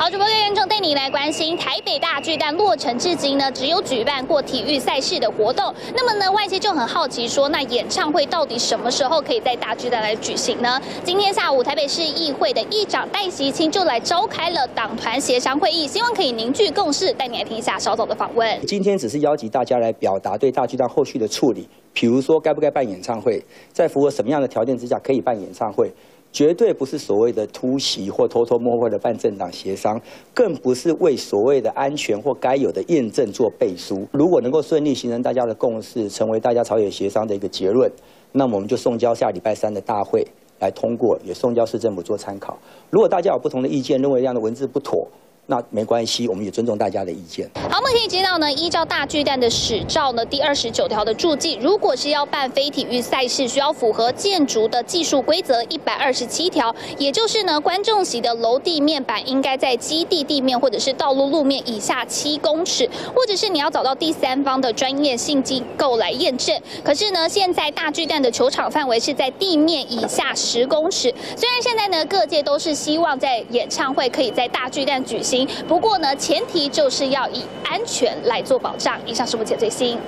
好，主播刘元忠带你来关心台北大巨蛋落成至今呢，只有举办过体育赛事的活动。那么呢，外界就很好奇说，那演唱会到底什么时候可以在大巨蛋来举行呢？今天下午，台北市议会的议长戴习清就来召开了党团协商会议，希望可以凝聚共识。带你来听一下稍早的访问。今天只是邀集大家来表达对大巨蛋后续的处理，比如说该不该办演唱会，在符合什么样的条件之下可以办演唱会。绝对不是所谓的突袭或偷偷摸摸的办政党协商，更不是为所谓的安全或该有的验证做背书。如果能够顺利形成大家的共识，成为大家朝野协商的一个结论，那么我们就送交下礼拜三的大会来通过，也送交市政府做参考。如果大家有不同的意见，认为这样的文字不妥。那没关系，我们也尊重大家的意见。好，我们可以知道呢，依照大巨蛋的史照呢，第二十九条的注记，如果是要办非体育赛事，需要符合建筑的技术规则一百二十七条，也就是呢，观众席的楼地面板应该在基地地面或者是道路路面以下七公尺，或者是你要找到第三方的专业性机构来验证。可是呢，现在大巨蛋的球场范围是在地面以下十公尺。虽然现在呢，各界都是希望在演唱会可以在大巨蛋举行不过呢，前提就是要以安全来做保障。以上是目前最新。